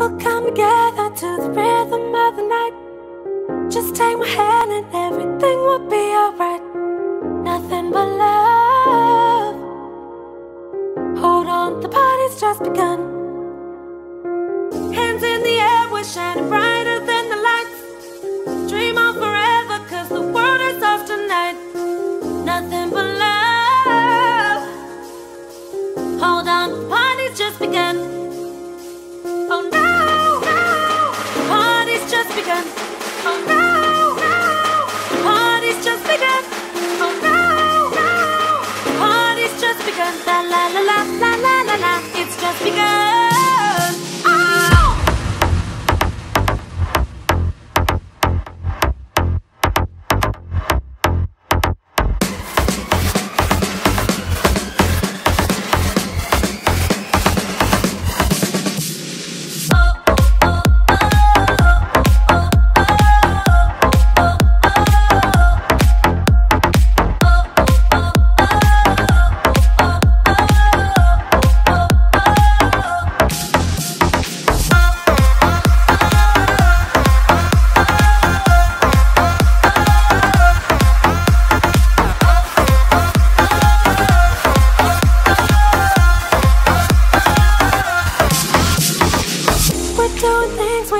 We'll come together to the rhythm of the night. Just take my hand and everything will be alright. Nothing but love. Hold on, the party's just begun. Hands in the air, we're shining brighter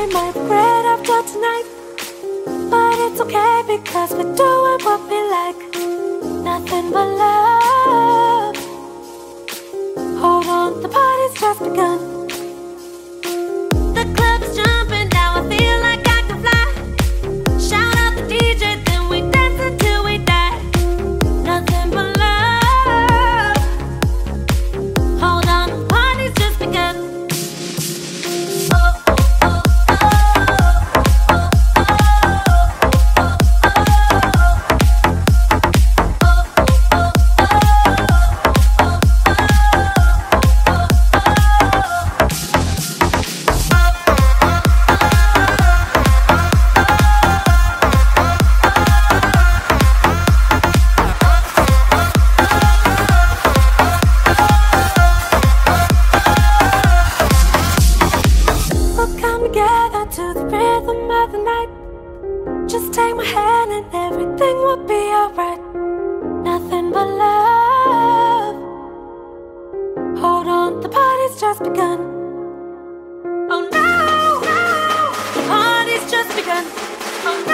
we might regret after tonight. But it's okay because we're doing what we like. Nothing but love. Hold on, the party's just begun. Just take my hand and everything will be alright. Nothing but love. Hold on, the party's just begun. Oh no, no, the party's just begun. Oh no.